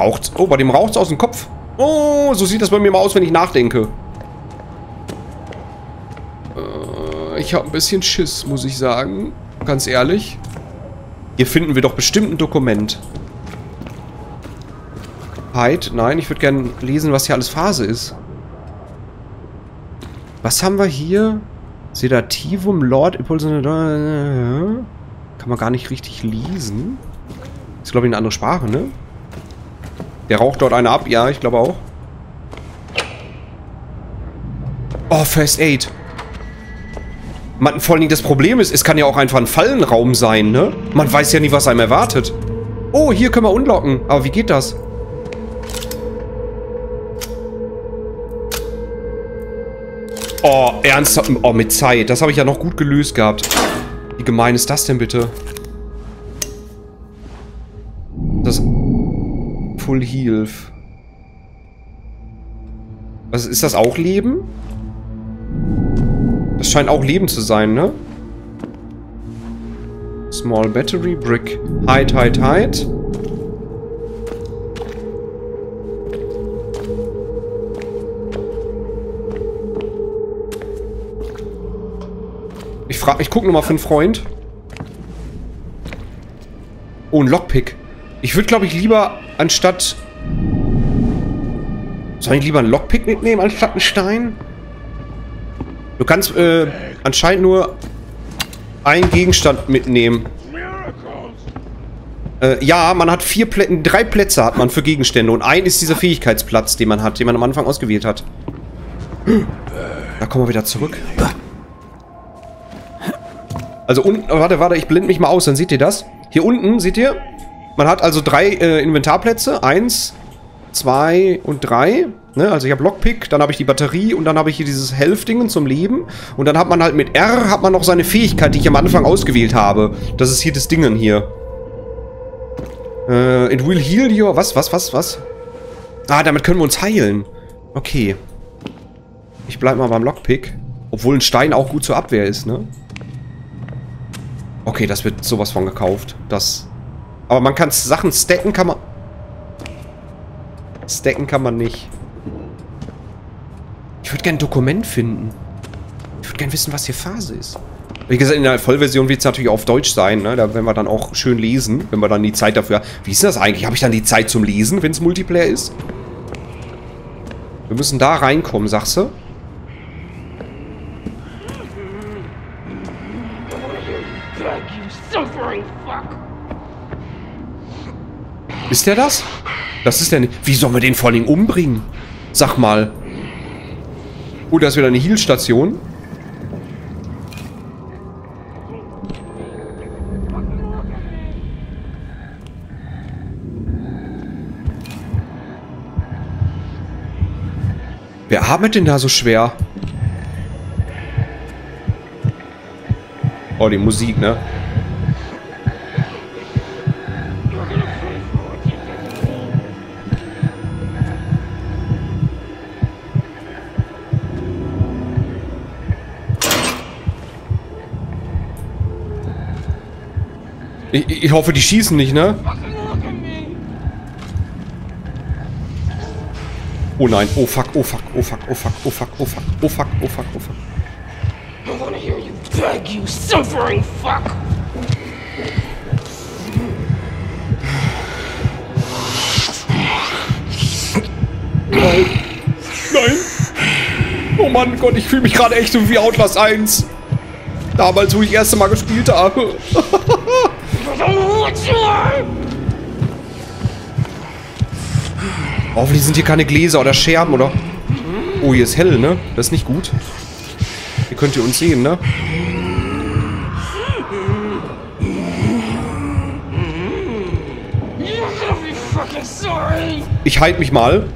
raucht's. Oh, bei dem raucht's aus dem Kopf. Oh, so sieht das bei mir mal aus, wenn ich nachdenke. Äh, ich habe ein bisschen Schiss, muss ich sagen. Ganz ehrlich. Hier finden wir doch bestimmt ein Dokument. Hide? Nein, ich würde gerne lesen, was hier alles Phase ist. Was haben wir hier? Sedativum, Lord, Impulse... Kann man gar nicht richtig lesen. Ist, glaube ich, eine andere Sprache, ne? Der raucht dort eine ab. Ja, ich glaube auch. Oh, First Aid. Man, vor allem das Problem ist, es kann ja auch einfach ein Fallenraum sein, ne? Man weiß ja nie, was einem erwartet. Oh, hier können wir unlocken. Aber wie geht das? Oh, ernsthaft? Oh, mit Zeit. Das habe ich ja noch gut gelöst gehabt. Wie gemein ist das denn bitte? Das... Full Health. Was, ist das auch Leben? Das scheint auch Leben zu sein, ne? Small Battery, Brick. Hide, hide, hide. Ich frage, ich gucke nochmal für einen Freund. Oh, ein Lockpick. Ich würde, glaube ich, lieber anstatt... Soll ich lieber einen Lockpick mitnehmen, anstatt einen Stein? Du kannst äh, anscheinend nur einen Gegenstand mitnehmen. Äh, ja, man hat vier Plä drei Plätze hat man für Gegenstände und ein ist dieser Fähigkeitsplatz, den man hat, den man am Anfang ausgewählt hat. Da kommen wir wieder zurück. Also unten, warte, warte, ich blende mich mal aus, dann seht ihr das. Hier unten, seht ihr? Man hat also drei äh, Inventarplätze. Eins, zwei und drei. Ne? Also ich habe Lockpick, dann habe ich die Batterie und dann habe ich hier dieses Health-Ding zum Leben. Und dann hat man halt mit R hat man noch seine Fähigkeit, die ich am Anfang ausgewählt habe. Das ist hier das Dingen hier. Äh, it will heal your... Was, was, was, was? Ah, damit können wir uns heilen. Okay. Ich bleib mal beim Lockpick. Obwohl ein Stein auch gut zur Abwehr ist, ne? Okay, das wird sowas von gekauft. Das. Aber man kann Sachen stacken, kann man... Stacken kann man nicht. Ich würde gerne ein Dokument finden. Ich würde gerne wissen, was hier Phase ist. Wie gesagt, in der Vollversion wird es natürlich auf Deutsch sein, ne? Da werden wir dann auch schön lesen, wenn wir dann die Zeit dafür... Wie ist das eigentlich? Habe ich dann die Zeit zum Lesen, wenn es Multiplayer ist? Wir müssen da reinkommen, sagst du? Ist der das? Das ist der nicht. Wie sollen wir den vor allem umbringen? Sag mal. Oh, da ist wieder eine Heal-Station. Wer atmet denn da so schwer? Oh, die Musik, ne? Ich, hoffe, die schießen nicht, ne? Oh nein, oh fuck, oh fuck, oh fuck, oh fuck, oh fuck, oh fuck, oh fuck, oh fuck, oh fuck. I wanna hear you beg, you suffering fuck! Nein. Nein. Oh Mann, Gott, ich fühle mich gerade echt so wie Outlast 1. Damals, wo ich das erste Mal gespielt habe. Hoffentlich sind hier keine Gläser oder Scherben oder... Oh, hier ist hell, ne? Das ist nicht gut. Hier könnt ihr uns sehen, ne? Ich halt mich mal.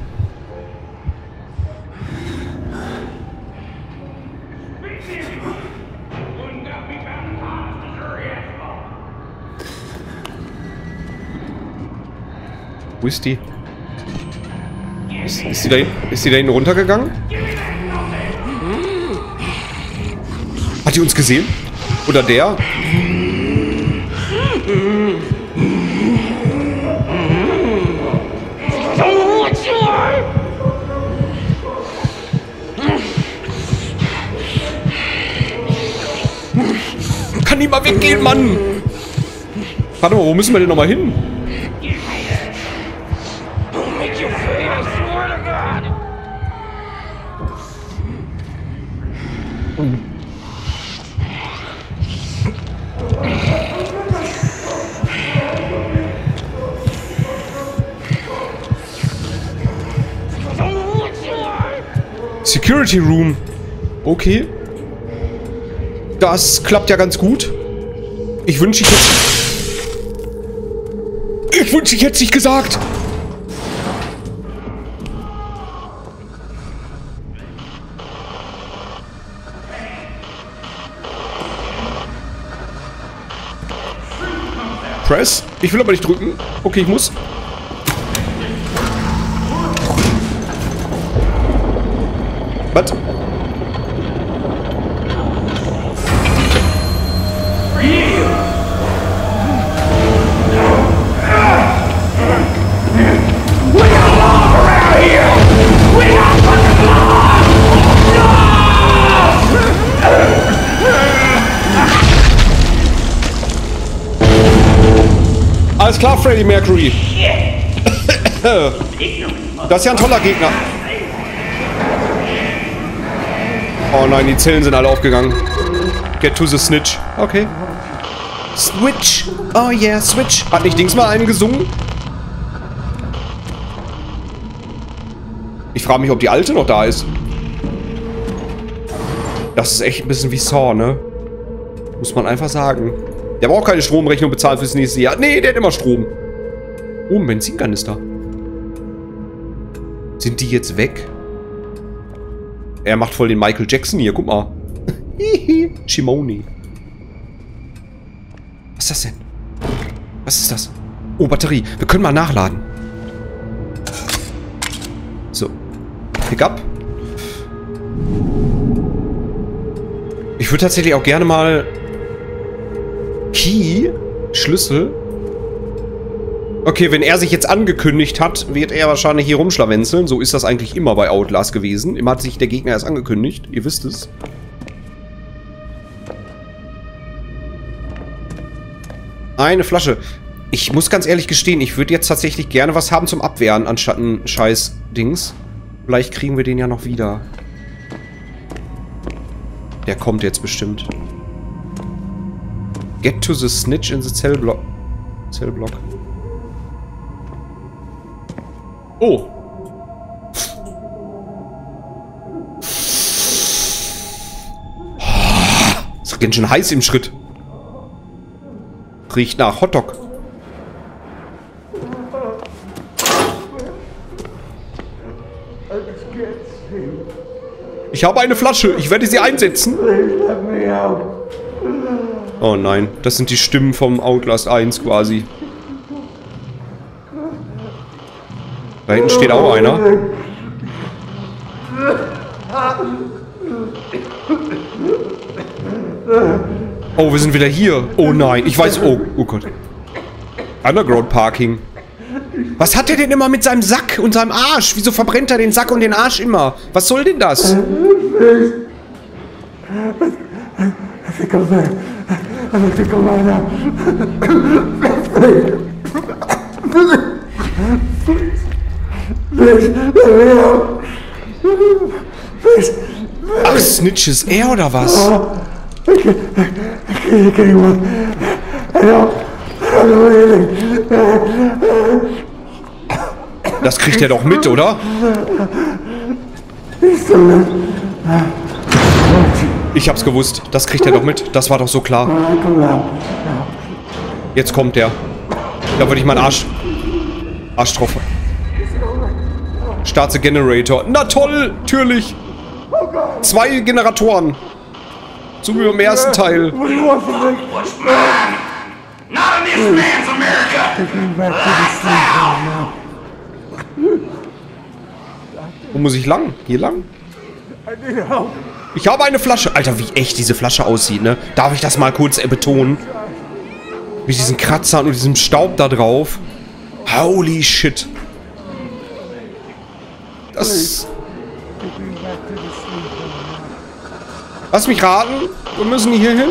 Wo ist die? Ist, ist, die, da, ist die da hinten runtergegangen? Hm. Hat die uns gesehen? Oder der? Kann die mal weggehen, Mann! Warte mal, wo müssen wir denn nochmal hin? Security Room. Okay. Das klappt ja ganz gut. Ich wünsche, ich hätte... Ich wünsche, ich hätte es nicht gesagt. Press? Ich will aber nicht drücken. Okay, ich muss. Was? Alles klar, Freddie Mercury. Das ist ja ein toller Gegner. Oh nein, die Zellen sind alle aufgegangen. Get to the snitch. Okay. Switch. Oh yeah, Switch. Hat nicht Dings mal einen gesungen? Ich frage mich, ob die alte noch da ist. Das ist echt ein bisschen wie Saw, ne? Muss man einfach sagen. Der braucht keine Stromrechnung bezahlt fürs nächste Jahr. Nee, der hat immer Strom. Oh, ein Benzinkanister. Sind die jetzt weg? Er macht voll den Michael Jackson hier, guck mal. Hihi, Shimoni. Was ist das denn? Was ist das? Oh, Batterie. Wir können mal nachladen. So. Pick up. Ich würde tatsächlich auch gerne mal Key, Schlüssel. Okay, wenn er sich jetzt angekündigt hat, wird er wahrscheinlich hier rumschlawenzeln. So ist das eigentlich immer bei Outlast gewesen. Immer hat sich der Gegner erst angekündigt. Ihr wisst es. Eine Flasche. Ich muss ganz ehrlich gestehen, ich würde jetzt tatsächlich gerne was haben zum Abwehren, anstatt ein scheiß Dings. Vielleicht kriegen wir den ja noch wieder. Der kommt jetzt bestimmt. Get to the snitch in the cell block. Cell block. Oh. Ist ganz schön heiß im Schritt. Riecht nach Hotdog. Ich habe eine Flasche. Ich werde sie einsetzen. Oh nein, das sind die Stimmen vom Outlast 1 quasi. Da hinten steht auch einer. Oh, wir sind wieder hier. Oh nein, ich weiß... Oh, oh Gott. Underground Parking. Was hat er denn immer mit seinem Sack und seinem Arsch? Wieso verbrennt er den Sack und den Arsch immer? Was soll denn das? I think I'm there. I think I'm right now. Please, let me out. Please, Ach, Snitch ist er oder was? Das kriegt er doch mit, oder? Ich hab's gewusst. Das kriegt er doch mit. Das war doch so klar. Jetzt kommt er. Da würde ich meinen Arsch... Arsch drauf. Start the Generator. Na toll, natürlich. Zwei Generatoren. So wie beim ersten Teil. Wo muss ich lang? Hier lang? Ich habe eine Flasche. Alter, wie echt diese Flasche aussieht, ne? Darf ich das mal kurz äh, betonen? Mit diesen Kratzern und diesem Staub da drauf. Holy shit. Das... Take me back to the sleep home now. Lass mich raten. Wir müssen hier hin.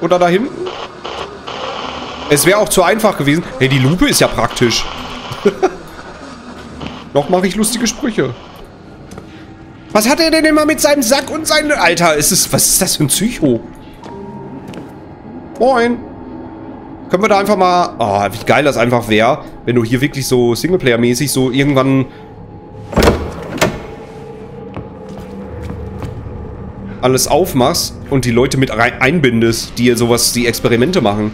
Oder da hinten? Es wäre auch zu einfach gewesen. Hey, die Lupe ist ja praktisch. Noch mache ich lustige Sprüche. Was hat er denn immer mit seinem Sack und seinem... Alter, ist es... Was ist das für ein Psycho? Moin. Können wir da einfach mal... Oh, wie geil das einfach wäre, wenn du hier wirklich so Singleplayer-mäßig so irgendwann... alles aufmachst und die Leute mit rein einbindest, die sowas, die Experimente machen.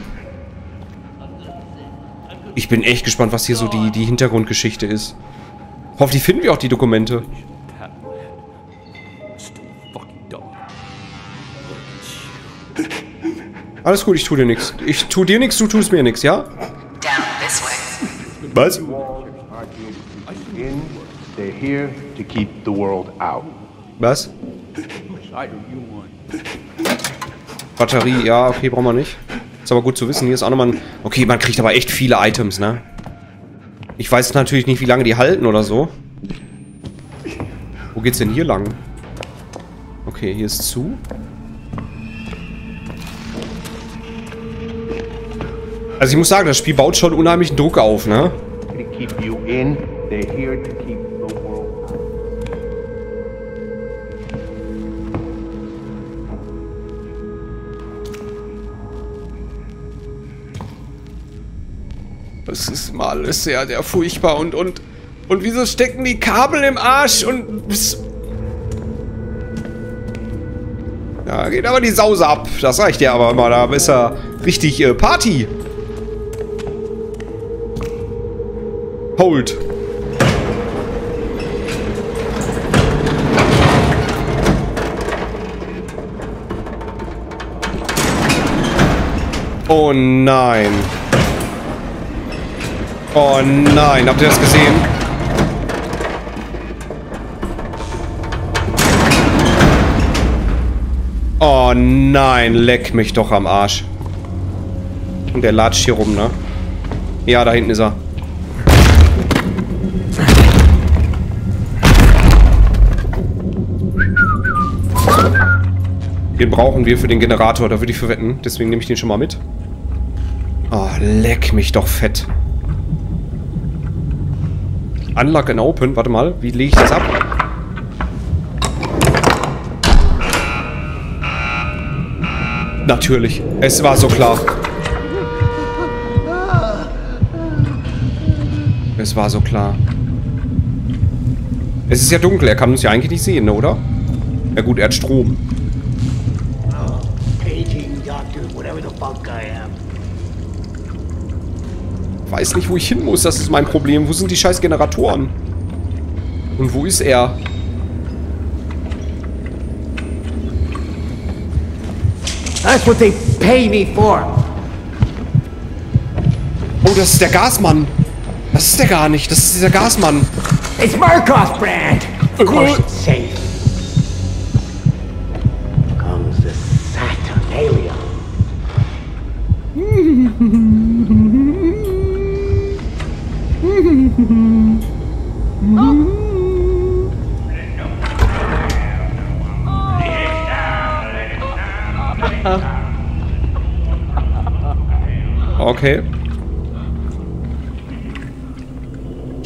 Ich bin echt gespannt, was hier so die, die Hintergrundgeschichte ist. Hoffentlich finden wir auch die Dokumente. Alles gut, ich tu dir nichts. Ich tu dir nichts, du tust mir nichts, ja? Was? Was? Batterie, ja, okay, brauchen wir nicht. Ist aber gut zu wissen. Hier ist auch nochmal ein... Okay, man kriegt aber echt viele Items, ne? Ich weiß natürlich nicht, wie lange die halten oder so. Wo geht's denn hier lang? Okay, hier ist zu. Also ich muss sagen, das Spiel baut schon unheimlichen Druck auf, ne? To keep you in, they're here to keep Das ist mal alles sehr, sehr furchtbar und, und, und wieso stecken die Kabel im Arsch und... Ja, geht aber die Sause ab. Das reicht ja aber mal. Da ist ja richtig äh, Party. Hold. Oh nein. Oh nein, habt ihr das gesehen? Oh nein, leck mich doch am Arsch. Und der latscht hier rum, ne? Ja, da hinten ist er. Den brauchen wir für den Generator, da würde ich für wetten. Deswegen nehme ich den schon mal mit. Oh, leck mich doch fett. Unlock and Open. Warte mal, wie lege ich das ab? Natürlich. Es war so klar. Es war so klar. Es ist ja dunkel, er kann uns ja eigentlich nicht sehen, oder? Ja gut, er hat Strom. Weiß nicht, wo ich hin muss, das ist mein Problem. Wo sind die scheiß Generatoren? Und wo ist er? That's what they pay me for. Oh, das ist der Gasmann. Das ist der gar nicht. Das ist dieser Gasmann. It's Markov brand. Of course it's safe.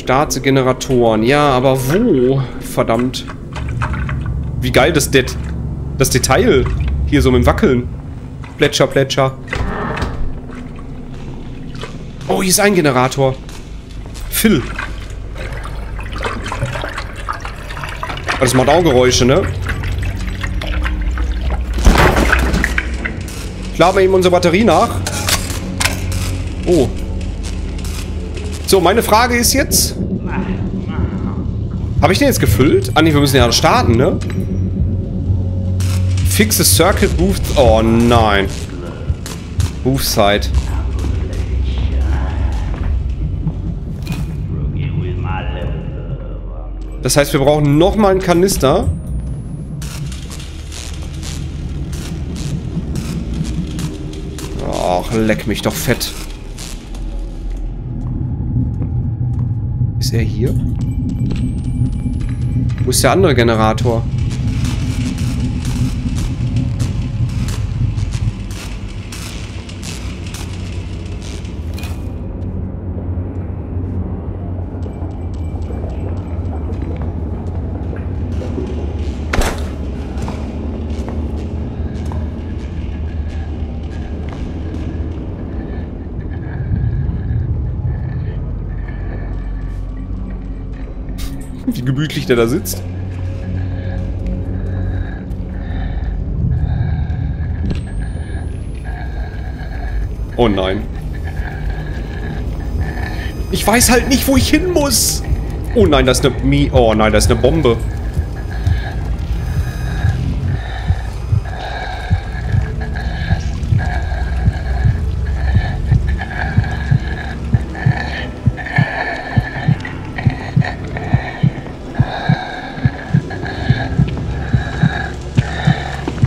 Starte Generatoren. Ja, aber wo? Verdammt. Wie geil das, Det das Detail hier so mit dem Wackeln. Plätscher, Plätscher. Oh, hier ist ein Generator. Phil. Das macht auch Geräusche, ne? Laden wir ihm unsere Batterie nach. Oh. So, meine Frage ist jetzt... Habe ich den jetzt gefüllt? Ah, nee, wir müssen ja starten, ne? Fixe Circuit Booth... Oh, nein. Booth Side. Das heißt, wir brauchen nochmal einen Kanister. Ach, leck mich doch fett. Ist er hier? Wo ist der andere Generator? Wie gemütlich der da sitzt. Oh nein. Ich weiß halt nicht, wo ich hin muss. Oh nein, das ist eine... Mi oh nein, das ist eine Bombe.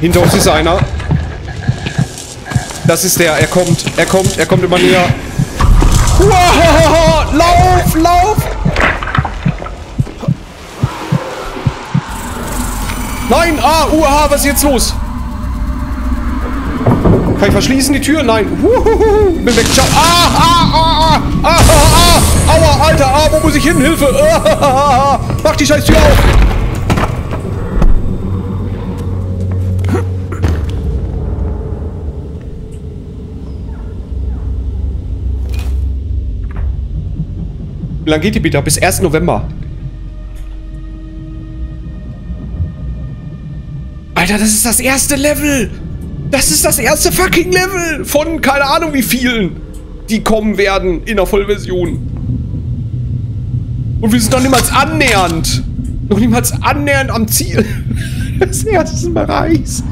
Hinter uns ist einer. Das ist der. Er kommt. Er kommt. Er kommt immer näher. Lauf, lauf! Nein! Ah, uha, was ist jetzt los? Kann ich verschließen die Tür? Nein. Bin weg. Ciao. Ah, ah, ah, ah, ah, ah, ah, aua, Alter, ah, wo muss ich hin? Hilfe. Ah, ah, ah, ah. Mach die scheiß Tür auf. Wie lange geht die Beta? Bis 1. November. Alter, das ist das erste Level. Das ist das erste fucking Level von keine Ahnung wie vielen, die kommen werden in der Vollversion. Und wir sind noch niemals annähernd. Noch niemals annähernd am Ziel des ersten Bereichs.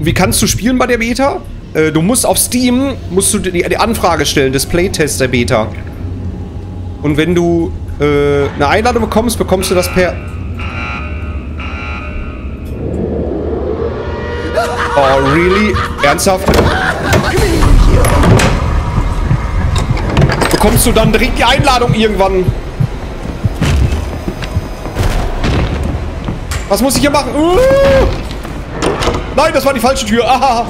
Wie kannst du spielen bei der Beta? Äh, du musst auf Steam, musst du die, Anfrage stellen des Playtests der Beta. Und wenn du äh, eine Einladung bekommst, bekommst du das per... Oh, really? Ernsthaft? Bekommst du dann direkt die Einladung irgendwann? Was muss ich hier machen? Uh! Nein, das war die falsche Tür. Aha.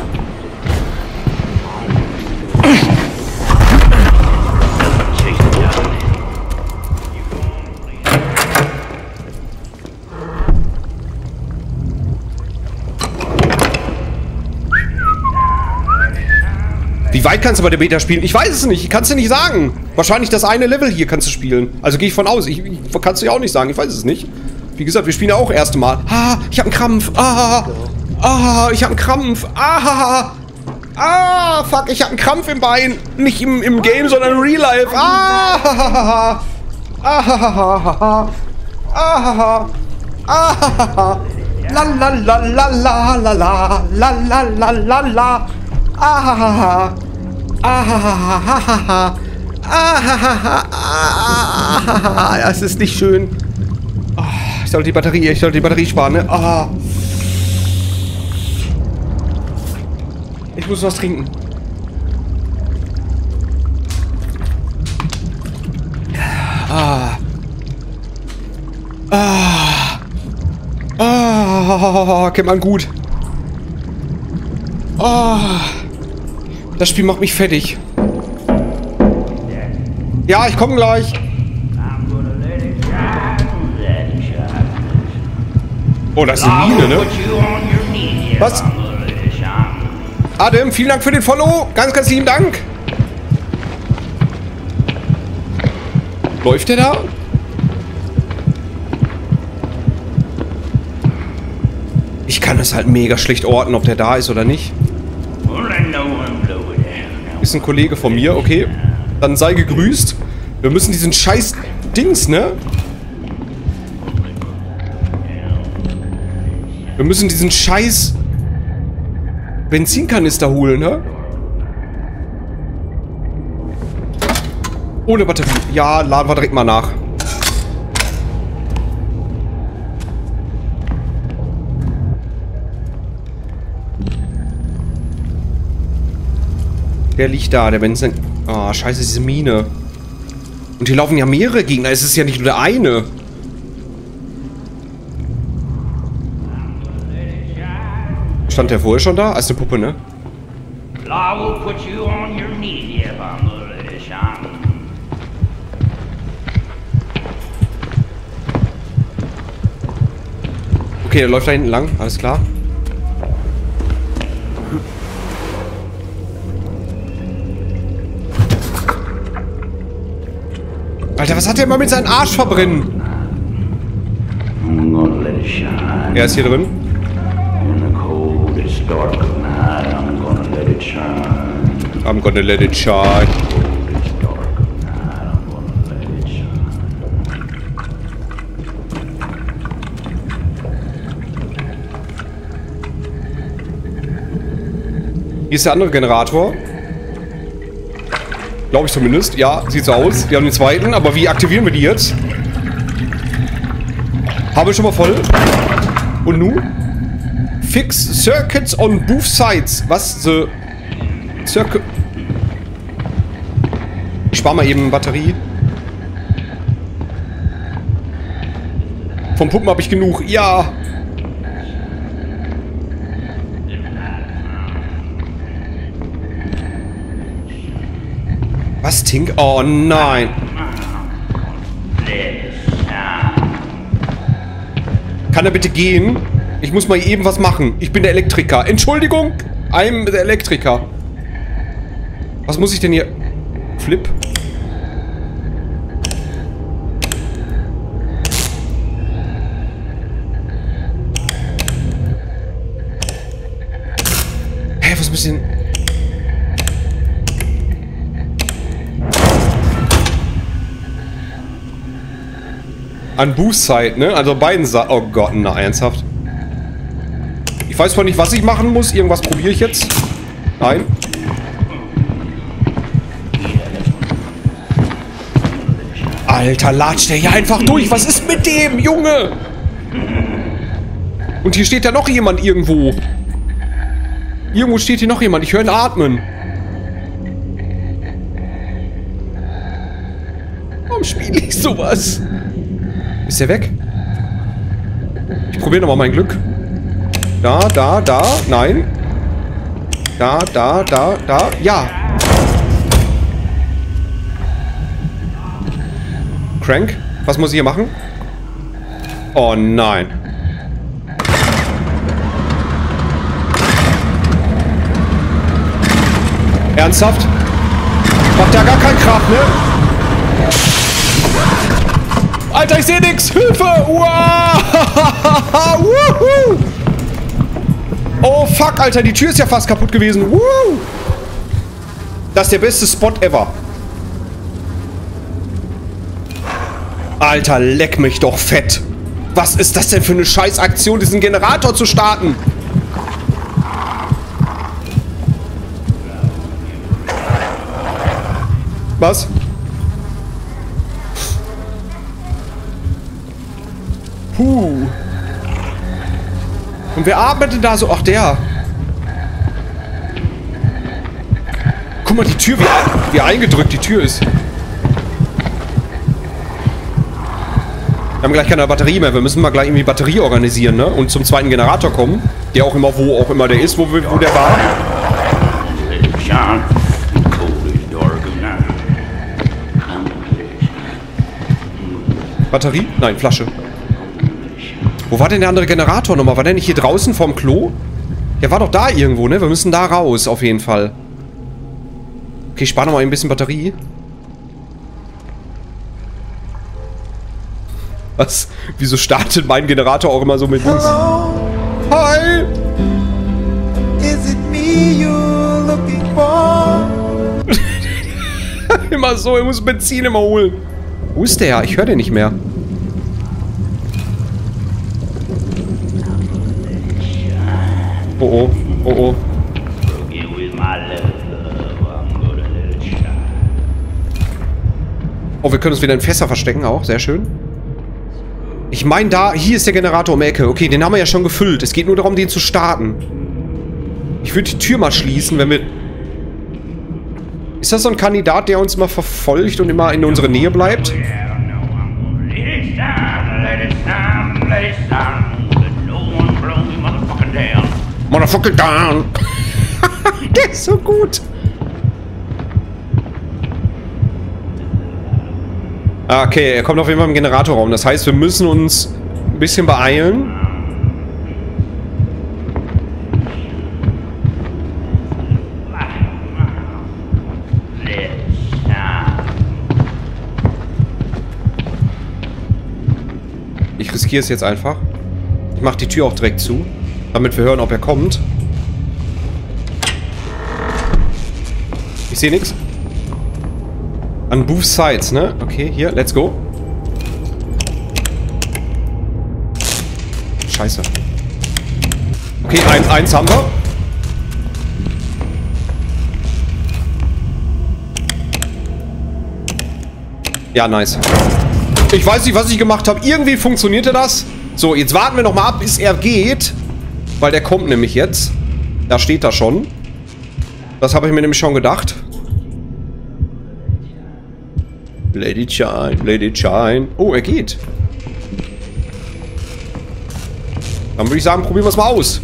Wie weit kannst du bei der Beta spielen? Ich weiß es nicht. Ich kann es dir nicht sagen. Wahrscheinlich das eine Level hier kannst du spielen. Also gehe ich von aus. Ich, ich kannst du ja auch nicht sagen. Ich weiß es nicht. Wie gesagt, wir spielen ja auch erste Mal. Ah, ich habe einen Krampf. Ah, ah, ich habe einen Krampf. Ah, ah, fuck, ich habe einen Krampf im Bein. Nicht im, im Game, sondern im Real Life. Ah, ah, ah, ah, ah, la la la la la la la la la la la la Ah, ah, ah, das ist nicht schön. Oh, ich sollte die Batterie, ich sollte die Batterie sparen, ne? Ah. Ich muss was trinken. Ah. Ah. Ah, kennt man gut. Oh. Das Spiel macht mich fertig. Ja, ich komme gleich. Oh, das ist eine Mine, ne? Was? Adam, vielen Dank für den Follow. Ganz, ganz lieben Dank. Läuft der da? Ich kann es halt mega schlecht orten, ob der da ist oder nicht. Ist ein Kollege von mir, okay. Dann sei gegrüßt. Wir müssen diesen scheiß Dings, ne? Wir müssen diesen scheiß Benzinkanister holen, ne? Ohne Batterie. Ja, laden wir direkt mal nach. Der liegt da, der Benzin. Ah, oh, scheiße, diese Mine. Und hier laufen ja mehrere Gegner. Es ist ja nicht nur der eine. Stand der vorher schon da? Als eine Puppe, ne? Okay, der läuft da hinten lang. Alles klar. Alter, was hat der immer mit seinem Arsch verbrennen? Er ist hier drin. I'm gonna let it shine. Hier ist der andere Generator. Glaube ich zumindest. Ja, sieht so aus. Wir haben den zweiten, aber wie aktivieren wir die jetzt? Habe ich schon mal voll. Und nu? Fix Circuits on both sides. Was? The Circuit... Ich spare mal eben Batterie. Vom Puppen habe ich genug. Ja. Was, Tink? Oh nein. Kann er bitte gehen? Ich muss mal eben was machen. Ich bin der Elektriker. Entschuldigung, I'm der Elektriker. Was muss ich denn hier... Flip? An Boost-Side, ne? Also beiden Seiten. Oh Gott, na, ernsthaft. Ich weiß zwar nicht, was ich machen muss. Irgendwas probiere ich jetzt. Nein. Alter, latscht der hier einfach durch. Was ist mit dem, Junge? Und hier steht ja noch jemand irgendwo. Irgendwo steht hier noch jemand. Ich höre ihn atmen. Warum spiele ich sowas? Ist der weg? Ich probiere nochmal mein Glück. Da, da, da. Nein. Da, da, da, da. Ja. Crank. Was muss ich hier machen? Oh nein. Ernsthaft? Macht ja gar keinen Krach, ne? Alter, ich sehe nichts. Hilfe! Wow! Wuhu! Oh fuck, Alter, die Tür ist ja fast kaputt gewesen. Woo! Das ist der beste Spot ever. Alter, leck mich doch fett. Was ist das denn für eine Scheißaktion, diesen Generator zu starten? Was? Puh. Und wer atmet denn da so? Ach, der. Guck mal, die Tür, wie, wie eingedrückt die Tür ist. Wir haben gleich keine Batterie mehr. Wir müssen mal gleich irgendwie Batterie organisieren, ne? Und zum zweiten Generator kommen. Der auch immer, wo auch immer der ist, wo, wo der war. Batterie? Nein, Flasche. Wo war denn der andere Generator nochmal? War der nicht hier draußen vorm Klo? Der war doch da irgendwo, ne? Wir müssen da raus, auf jeden Fall. Okay, ich spare nochmal ein bisschen Batterie. Was? Wieso startet mein Generator auch immer so mit Dings? Hi! Is it me you're looking for? Immer so, er muss Benzin immer holen. Wo ist der? Ich höre den nicht mehr. Oh oh, oh oh. Oh, wir können uns wieder in Fässer verstecken auch. Sehr schön. Ich meine da, hier ist der Generator um Ecke. Okay, den haben wir ja schon gefüllt. Es geht nur darum, den zu starten. Ich würde die Tür mal schließen, wenn wir... Ist das so ein Kandidat, der uns immer verfolgt und immer in unsere Nähe bleibt? Yeah, Motherfucker down! der ist so gut. Ah, Okay, er kommt auf jeden Fall im Generatorraum. Das heißt, wir müssen uns ein bisschen beeilen. Ich riskiere es jetzt einfach. Ich mach die Tür auch direkt zu, damit wir hören, ob er kommt. Ich sehe nichts. An both sides, ne? Okay, hier, let's go. Scheiße. Okay, ein, eins haben wir. Ja, nice. Ich weiß nicht, was ich gemacht habe. Irgendwie funktionierte das. So, jetzt warten wir noch mal ab, bis er geht. Weil der kommt nämlich jetzt. Da steht er schon. Das habe ich mir nämlich schon gedacht. Lady Shine, Lady Shine. Oh, er geht. Dann würde ich sagen, probieren wir es mal aus.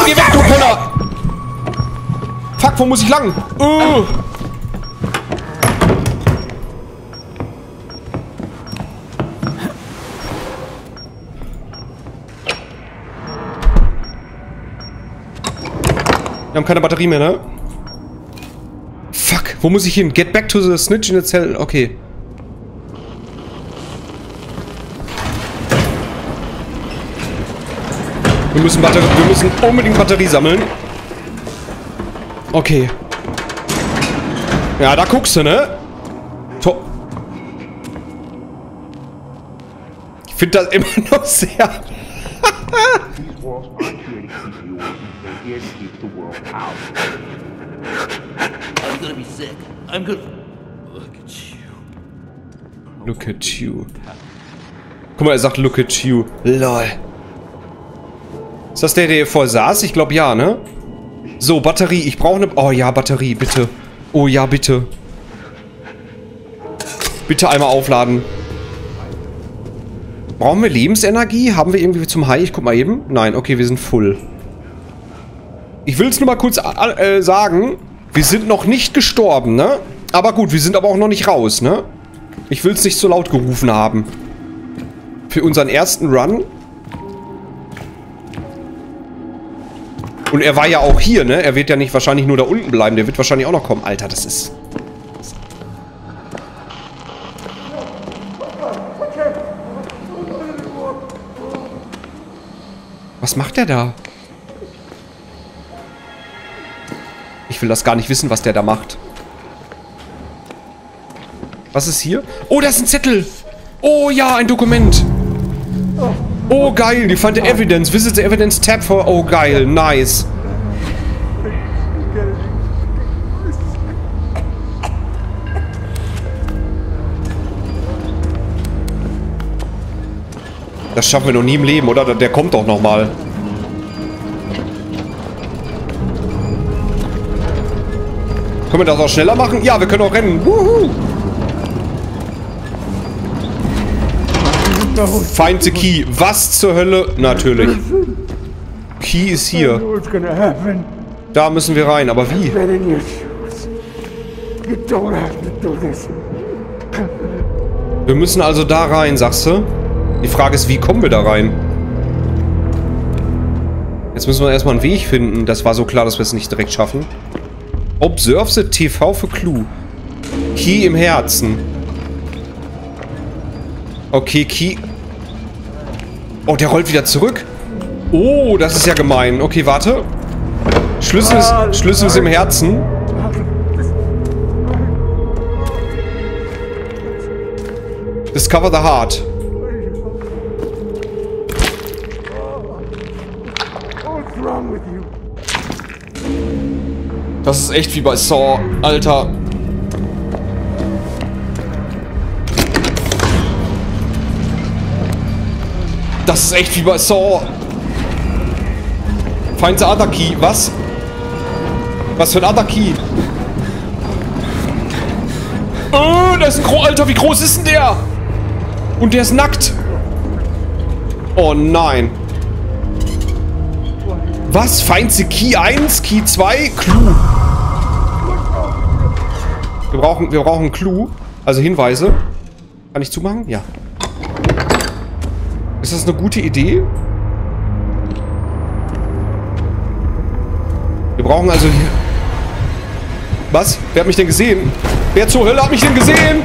Bam, geh weg, du Penner! Fuck, wo muss ich lang? Uh. Wir haben keine Batterie mehr, ne? Fuck, wo muss ich hin? Get back to the snitch in the cell. Okay. Wir müssen, Batterie, wir müssen unbedingt Batterie sammeln. Okay. Ja, da guckst du, ne? To ich finde das immer noch sehr... I'm. Look at you. Guck mal, er sagt look at you. Lol. Ist das der, der hier voll saß? Ich glaube ja, ne? So, Batterie. Ich brauche eine... Oh ja, Batterie, bitte. Oh ja, bitte. Bitte einmal aufladen. Brauchen wir Lebensenergie? Haben wir irgendwie zum High? Ich guck mal eben. Nein, okay, wir sind full. Ich will es nur mal kurz äh, sagen. Wir sind noch nicht gestorben, ne? Aber gut, wir sind aber auch noch nicht raus, ne? Ich will es nicht so laut gerufen haben. Für unseren ersten Run. Und er war ja auch hier, ne? Er wird ja nicht wahrscheinlich nur da unten bleiben. Der wird wahrscheinlich auch noch kommen. Alter, das ist... Was macht der da? Ich will das gar nicht wissen, was der da macht. Was ist hier? Oh, da ist ein Zettel. Oh ja, ein Dokument. Oh, geil. Die fand Evidence. Visit the Evidence tab for... Oh, geil. Nice. Das schaffen wir noch nie im Leben, oder? Der kommt doch noch mal. Können wir das auch schneller machen? Ja, wir können auch rennen. Wuhu. Find the key. Was zur Hölle? Natürlich. Key ist hier. Da müssen wir rein. Aber wie? Wir müssen also da rein, sagst du? Die Frage ist, wie kommen wir da rein? Jetzt müssen wir erstmal einen Weg finden. Das war so klar, dass wir es nicht direkt schaffen. Observe the TV für Clue. Key im Herzen. Okay, Key. Oh, der rollt wieder zurück. Oh, das ist ja gemein. Okay, warte. Schlüssel ist, Schlüssel ist im Herzen. Discover the heart. Das ist echt wie bei Saw, Alter. Das ist echt wie bei Saw. Find the other key. Was? Was für ein other key? Oh, das ist ein Gro Alter, wie groß ist denn der? Und der ist nackt. Oh nein. Was? Find the Key 1, Key 2, Clue. Wir brauchen, wir brauchen Clue, also Hinweise. Kann ich zumachen? Ja. Ist das eine gute Idee? Wir brauchen also hier... Was? Wer hat mich denn gesehen? Wer zur Hölle hat mich denn gesehen?